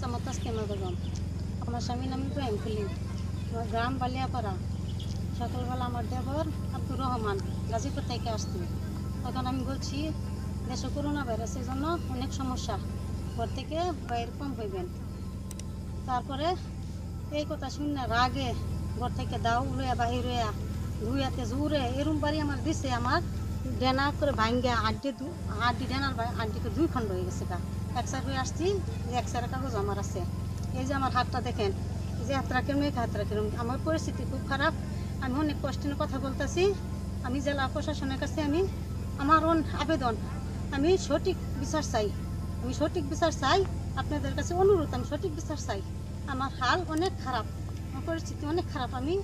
ফাতেমা বেগম আমার স্বামীর নাম ইব্রাহিম খলিল আমার গ্রাম বালিয়াপাড়া। সকালবেলা আমার দেবর আব্দুর রহমান গাজীপুর থেকে আসছে তখন আমি বলছি, দেশে করোনা ভাইরাসের জন্য অনেক সমস্যা। ঘর থেকে বাইরে কম হইবেন। তারপরে এই কথা শুনে রাগে ঘর থেকে দাও লইয়া বাহির হইয়া ধুইয়াতে জুড়ে এরম বাড়ি আমার দিছে আমার। ডেনা করে ভাঙ্গে হাড্ডি দু হাড্ডি ডেনার হাড্ডিকে দুই খণ্ড হয়ে গেছে গা। এক সাইড হয়ে আসছি, এক সাইডের কাগজ আমার আছে। এই যে আমার হাতটা দেখেন যে হাতটা কেমন হাতটা কেমন? আমার পরিস্থিতি খুব খারাপ। আমি অনেক কষ্ট কথা বলতেছি। আমি জেলা প্রশাসনের কাছে আমি আমার অন আবেদন। আমি সঠিক বিচার চাই। আমি সঠিক বিচার চাই। আপনাদের কাছে অনুরোধ, আমি সঠিক বিচার চাই। আমার হাল অনেক খারাপ। আমার পরিস্থিতি অনেক খারাপ। আমি